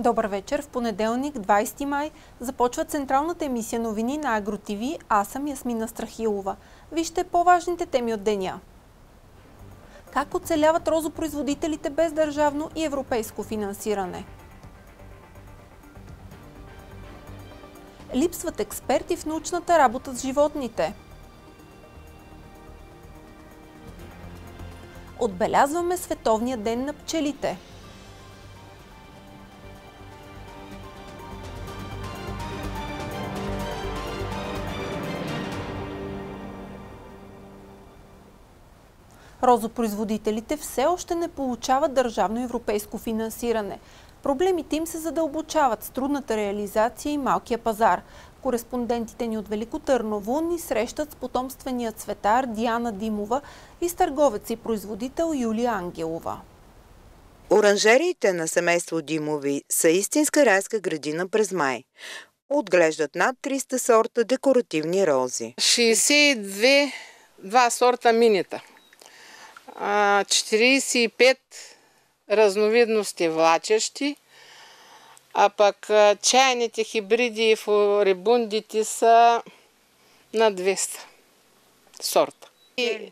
Добър вечер! В понеделник, 20 май, започва централната емисия новини на ТВ. Аз съм Ясмина Страхилова. Вижте по-важните теми от деня. Как оцеляват розопроизводителите без държавно и европейско финансиране? Липсват експерти в научната работа с животните. Отбелязваме Световния ден на пчелите – Розопроизводителите все още не получават държавно европейско финансиране. Проблемите им се задълбочават с трудната реализация и малкия пазар. Кореспондентите ни от Велико Търново ни срещат с потомствения цветар Диана Димова и с търговец и производител Юлия Ангелова. Оранжериите на семейство Димови са истинска райска градина през май. Отглеждат над 300 сорта декоративни рози. 62 два сорта минита. 45 разновидности влачещи, а пък чайните хибриди и флорибундите са на 200 сорта. И,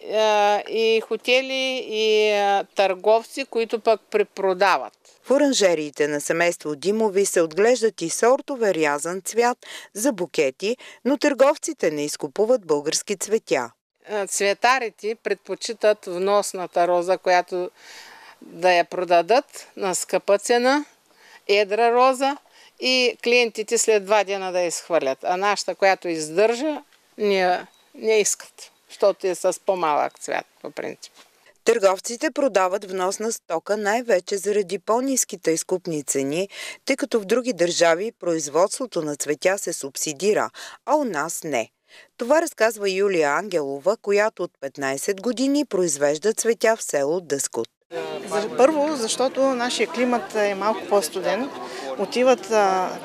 и хотели, и търговци, които пък препродават. В оранжериите на семейство Димови се отглеждат и сортове рязан цвят за букети, но търговците не изкупуват български цветя цветарите предпочитат вносната роза, която да я продадат на скъпа цена, едра роза и клиентите след два дена да я изхвърлят. А нашата, която издържа, не, не искат, защото е с по-малък цвят, по принцип. Търговците продават вносна стока най-вече заради по-низките изкупни цени, тъй като в други държави производството на цветя се субсидира, а у нас не. Това разказва Юлия Ангелова, която от 15 години произвежда цветя в село Дъскот. Първо, защото нашия климат е малко по-студен. Отиват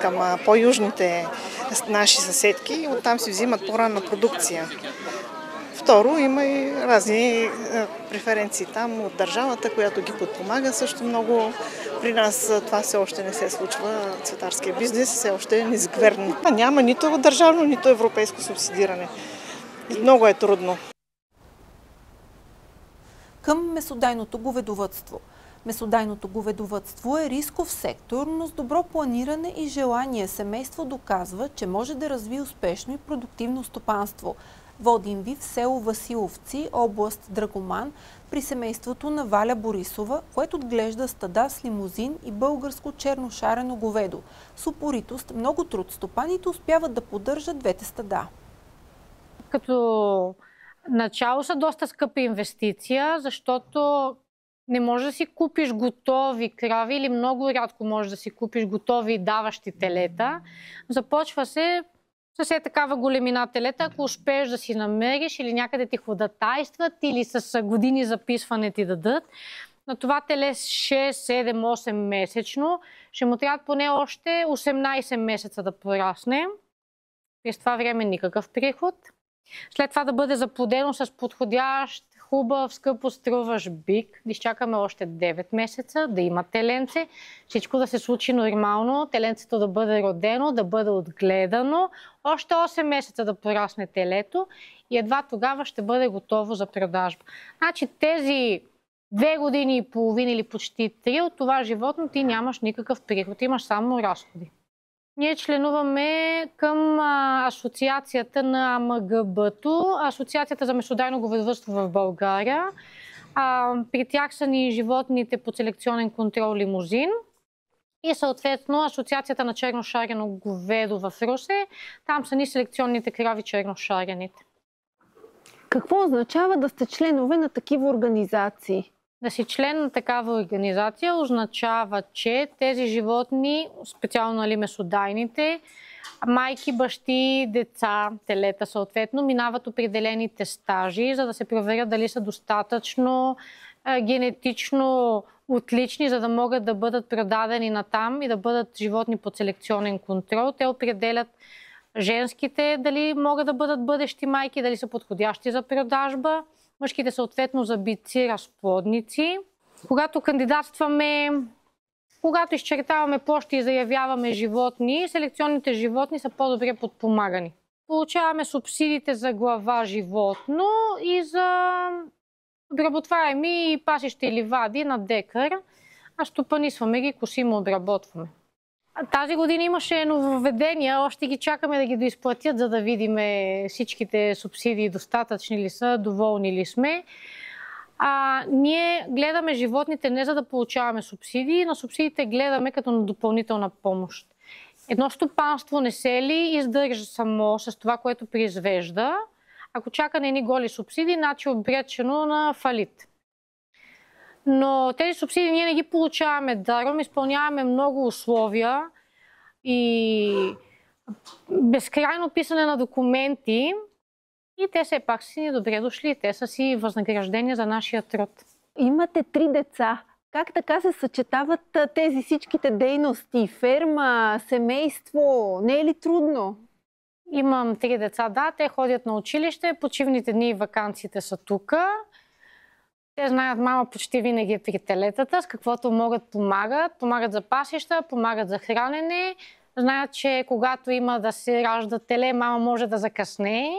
към по-южните наши съседки и оттам си взимат по-ранна продукция. Второ, има и разни преференции там от държавата, която ги подпомага също много. При нас това все още не се случва. Цветарския бизнес все още е низгверен. Няма нито държавно, нито европейско субсидиране. Много е трудно. Към месодайното говедовътство. Месодайното говедовътство е рисков сектор, но с добро планиране и желание семейство доказва, че може да развие успешно и продуктивно стопанство – Водим ви в село Василовци, област Драгоман, при семейството на Валя Борисова, което отглежда стада с лимузин и българско черно-шарено говедо. С упоритост, много труд стопаните успяват да поддържат двете стада. Като начало са доста скъпа инвестиция, защото не можеш да си купиш готови крави или много рядко можеш да си купиш готови даващи телета. Започва се с е такава големина телета, ако успееш да си намериш или някъде ти ходатайстват или с години записване ти дадат, на това теле 6, 7, 8 месечно ще му трябва поне още 18 месеца да порасне. През това време никакъв приход. След това да бъде заплодено с подходящ хубав, скъпо струваш бик, изчакаме още 9 месеца, да има теленце, всичко да се случи нормално, теленцето да бъде родено, да бъде отгледано, още 8 месеца да порасне телето и едва тогава ще бъде готово за продажба. Значи тези две години и половина или почти три от това животно ти нямаш никакъв приход, имаш само разходи. Ние членуваме към Асоциацията на МГБ-то, Асоциацията за месодайно говедовътство в България. А, при тях са ни животните по селекционен контрол лимузин и съответно Асоциацията на черношарено говедо в Русе. Там са ни селекционните крави черношарените. Какво означава да сте членове на такива организации? Да си член на такава организация означава, че тези животни, специално нали, месодайните, майки, бащи, деца, телета съответно, минават определените стажи, за да се проверят дали са достатъчно а, генетично отлични, за да могат да бъдат продадени на там и да бъдат животни под селекционен контрол. Те определят женските дали могат да бъдат бъдещи майки, дали са подходящи за продажба мъжките съответно за бици разплодници. Когато кандидатстваме когато изчертаваме площи и заявяваме животни, селекционните животни са по-добре подпомагани. Получаваме субсидиите за глава животно и за обработваеми пасище или вади на декар, а стопанисваме ги, косимо обработваме. Тази година имаше нововведения, още ги чакаме да ги доизплатят, за да видим всичките субсидии достатъчни ли са, доволни ли сме. А, ние гледаме животните не за да получаваме субсидии, на субсидиите гледаме като на допълнителна помощ. Едно стопанство не се ли издържа само с това, което произвежда, ако чака на едни голи субсидии, значи обречено на фалит. Но тези субсидии ние не ги получаваме даром, изпълняваме много условия и безкрайно писане на документи и те все пак си ни добре дошли. Те са си възнаграждения за нашия труд. Имате три деца. Как така се съчетават тези всичките дейности? Ферма, семейство? Не е ли трудно? Имам три деца, да, те ходят на училище, почивните дни и вакансиите са тук. Те знаят, мама почти винаги е при телетата, с каквото могат помагат. Помагат за пасища, помагат за хранене. Знаят, че когато има да се ражда теле, мама може да закъсне.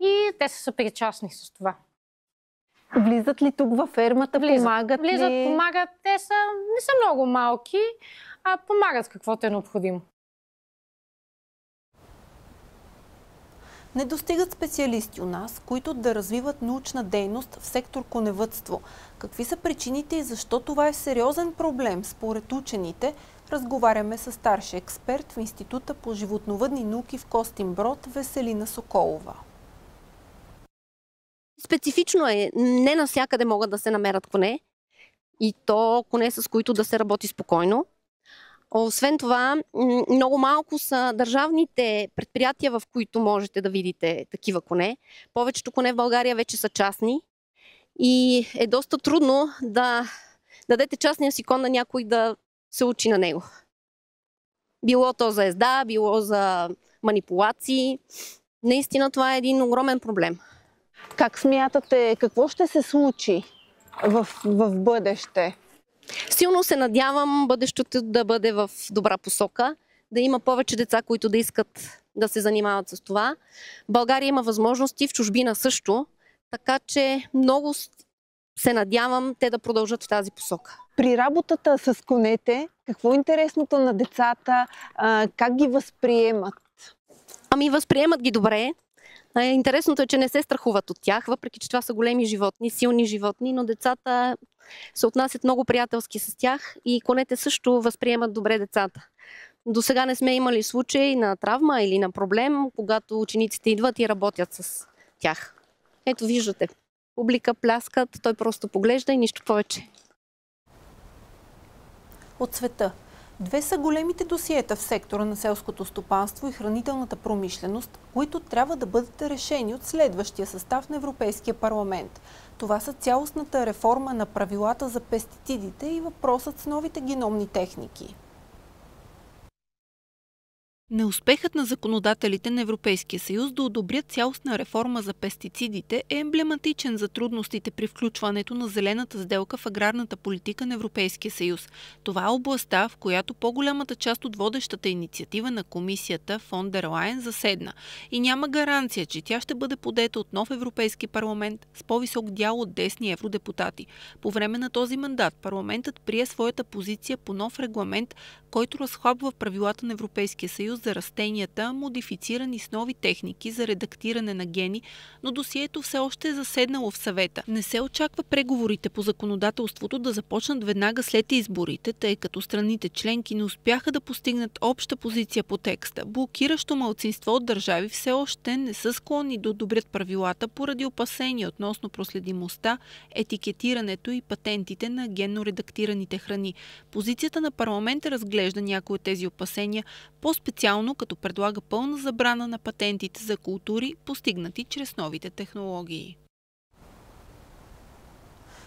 И те са съпричастни с това. Влизат ли тук във фермата? Влизат, помагат влизат, ли? помагат. Те са, не са много малки, а помагат с каквото е необходимо. Не достигат специалисти у нас, които да развиват научна дейност в сектор коневътство. Какви са причините и защо това е сериозен проблем според учените? Разговаряме с старши експерт в Института по животновъдни науки в Костинброд Веселина Соколова. Специфично е. Не навсякъде могат да се намерят коне. И то коне, с които да се работи спокойно. Освен това, много малко са държавните предприятия, в които можете да видите такива коне. Повечето коне в България вече са частни и е доста трудно да дадете частния си кон на някой да се учи на него. Било то за езда, било за манипулации. Наистина това е един огромен проблем. Как смятате, какво ще се случи в, в бъдеще? Силно се надявам бъдещето да бъде в добра посока, да има повече деца, които да искат да се занимават с това. България има възможности, в чужбина също, така че много се надявам те да продължат в тази посока. При работата с конете, какво е интересното на децата? как ги възприемат? Ами възприемат ги добре. Интересното е, че не се страхуват от тях, въпреки че това са големи животни, силни животни, но децата се отнасят много приятелски с тях и конете също възприемат добре децата. До сега не сме имали случаи на травма или на проблем, когато учениците идват и работят с тях. Ето виждате, публика пляскат, той просто поглежда и нищо повече. От света. Две са големите досиета в сектора на селското стопанство и хранителната промишленост, които трябва да бъдат решени от следващия състав на Европейския парламент. Това са цялостната реформа на правилата за пестицидите и въпросът с новите геномни техники. Неуспехът на законодателите на Европейския съюз да одобрят цялостна реформа за пестицидите е емблематичен за трудностите при включването на зелената сделка в аграрната политика на Европейския съюз. Това е областта, в която по-голямата част от водещата инициатива на комисията фон дер Лайен заседна и няма гаранция, че тя ще бъде подета от нов Европейски парламент с по-висок дял от десни евродепутати. По време на този мандат парламентът прие своята позиция по нов регламент, който разхлабва правилата на Европейския съюз за растенията, модифицирани с нови техники за редактиране на гени, но досието все още е заседнало в съвета. Не се очаква преговорите по законодателството да започнат веднага след изборите, тъй като страните членки не успяха да постигнат обща позиция по текста. Блокиращо малцинство от държави все още не са склонни да одобрят правилата поради опасения относно проследимостта, етикетирането и патентите на генно редактираните храни. Позицията на парламента разглежда някои от тези опасения, по-специално като предлага пълна забрана на патентите за култури, постигнати чрез новите технологии.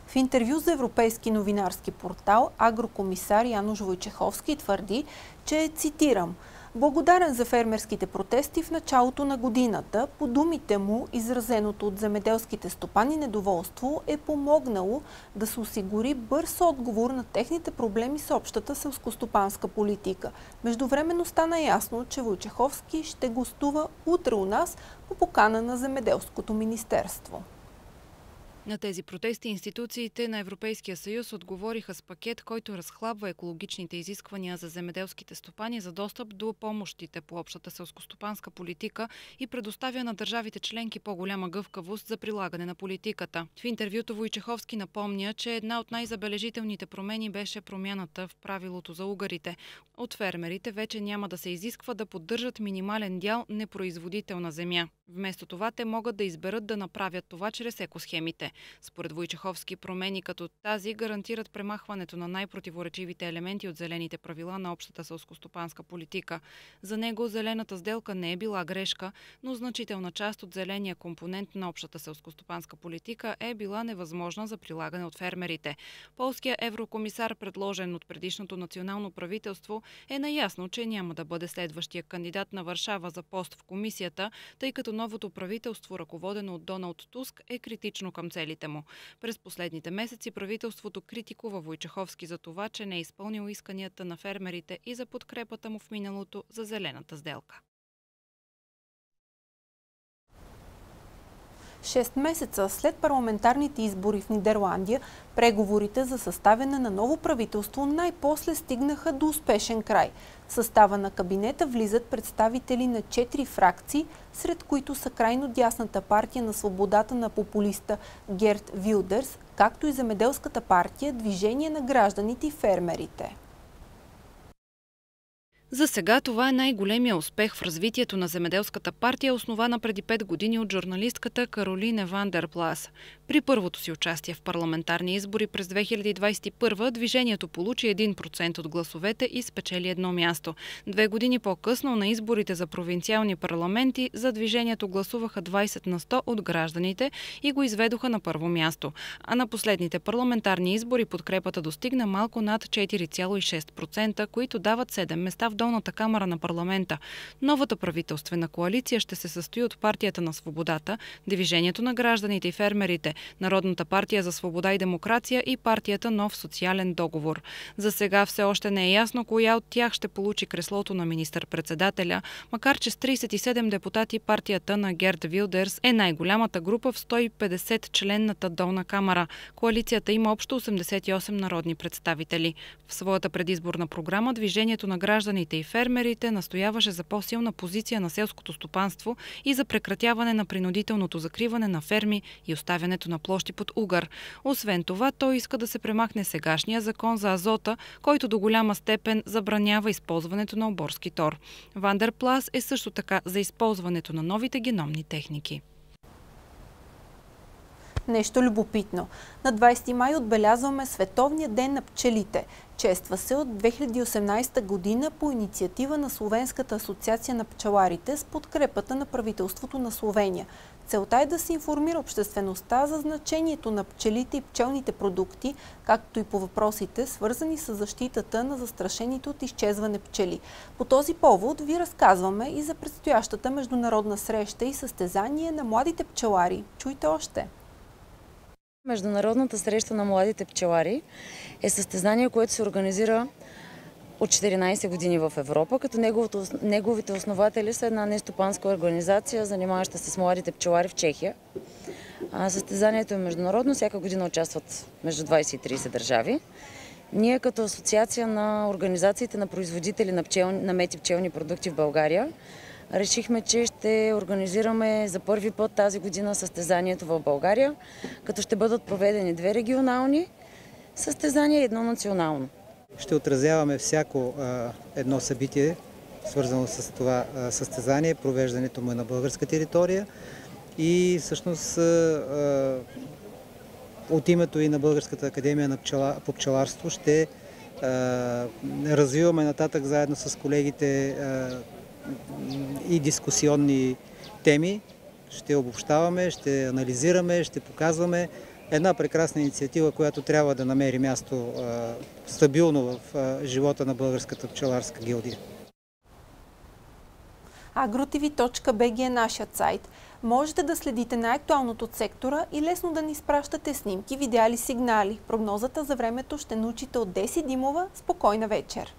В интервю за Европейски новинарски портал агрокомисар Януш Войчеховски твърди, че, цитирам, Благодарен за фермерските протести в началото на годината, по думите му, изразеното от земеделските стопани недоволство е помогнало да се осигури бърз отговор на техните проблеми с общата селскостопанска политика. Междувременно стана ясно, че Войчеховски ще гостува утре у нас по покана на Земеделското министерство. На тези протести институциите на Европейския съюз отговориха с пакет, който разхлабва екологичните изисквания за земеделските стопани за достъп до помощите по общата селскостопанска политика и предоставя на държавите членки по-голяма гъвкавост за прилагане на политиката. В интервюто Войчеховски напомня, че една от най-забележителните промени беше промяната в правилото за угарите. От фермерите вече няма да се изисква да поддържат минимален дял непроизводителна земя. Вместо това те могат да изберат да направят това чрез екосхемите. Според Войчеховски промени като тази гарантират премахването на най-противоречивите елементи от зелените правила на общата селскостопанска политика. За него зелената сделка не е била грешка, но значителна част от зеления компонент на общата селскостопанска политика е била невъзможна за прилагане от фермерите. Полския еврокомисар, предложен от предишното национално правителство, е наясно, че няма да бъде следващия кандидат на Варшава за пост в комисията, тъй като новото правителство, ръководено от Доналд Туск, е критично към целите му. През последните месеци правителството критикува Войчеховски за това, че не е изпълнил исканията на фермерите и за подкрепата му в миналото за зелената сделка. Шест месеца след парламентарните избори в Нидерландия, преговорите за съставяне на ново правителство най-после стигнаха до успешен край. В състава на кабинета влизат представители на четири фракции, сред които са крайно дясната партия на свободата на популиста Герт Вилдерс, както и земеделската партия Движение на гражданите и фермерите. За сега това е най-големия успех в развитието на земеделската партия, основана преди 5 години от журналистката Каролине Вандерплас. При първото си участие в парламентарни избори през 2021 движението получи 1% от гласовете и спечели едно място. Две години по-късно на изборите за провинциални парламенти за движението гласуваха 20 на 100 от гражданите и го изведоха на първо място. А на последните парламентарни избори подкрепата достигна малко над 4,6%, които дават 7 места в долната камера на парламента. Новата правителствена коалиция ще се състои от партията на свободата, Движението на гражданите и фермерите, Народната партия за свобода и демокрация и партията Нов социален договор. За сега все още не е ясно коя от тях ще получи креслото на министър-председателя, макар че с 37 депутати партията на Герд Вилдерс е най-голямата група в 150 членната долна камера. Коалицията има общо 88 народни представители. В своята предизборна програма Движението на гражданите и фермерите настояваше за по-силна позиция на селското стопанство и за прекратяване на принудителното закриване на ферми и оставянето на площи под угар. Освен това, той иска да се премахне сегашния закон за азота, който до голяма степен забранява използването на оборски тор. Вандерплас е също така за използването на новите геномни техники. Нещо любопитно. На 20 май отбелязваме Световния ден на пчелите. Чества се от 2018 година по инициатива на Словенската асоциация на пчеларите с подкрепата на правителството на Словения. Целта е да се информира обществеността за значението на пчелите и пчелните продукти, както и по въпросите, свързани с защитата на застрашените от изчезване пчели. По този повод ви разказваме и за предстоящата международна среща и състезание на младите пчелари. Чуйте още! Международната среща на младите пчелари е състезание, което се организира от 14 години в Европа, като неговото, неговите основатели са една нестопанска организация, занимаваща се с младите пчелари в Чехия. А, състезанието е международно, всяка година участват между 20 и 30 държави. Ние като асоциация на организациите на производители на, пчел, на мети пчелни продукти в България решихме, че ще организираме за първи път тази година състезанието в България, като ще бъдат проведени две регионални състезания и едно национално. Ще отразяваме всяко а, едно събитие, свързано с това а, състезание, провеждането му е на българска територия и всъщност а, от името и на Българската академия на пчела, по пчеларство ще развиваме нататък заедно с колегите и дискусионни теми. Ще обобщаваме, ще анализираме, ще показваме една прекрасна инициатива, която трябва да намери място стабилно в живота на българската пчеларска гилдия. agrotv.bg е нашият сайт. Можете да следите най-актуалното от сектора и лесно да ни спращате снимки, видеали, сигнали. Прогнозата за времето ще научите от Деси Димова. Спокойна вечер!